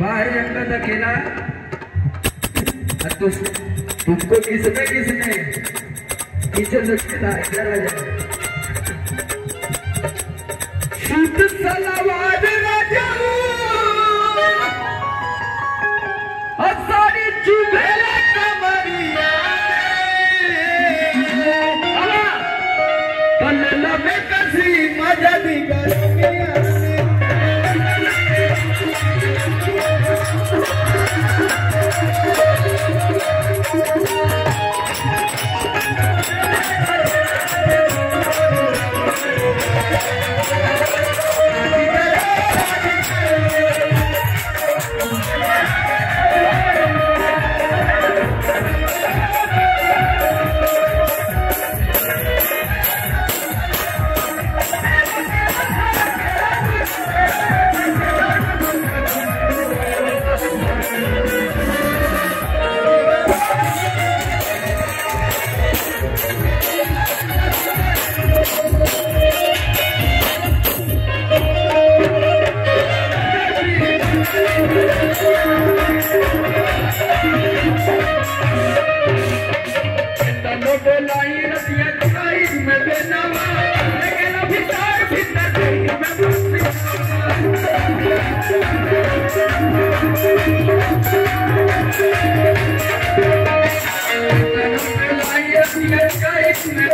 बाहर और तुमको किसने किसने पीछे से खिला इधर आ जाओ बोलाई रतिया चुराई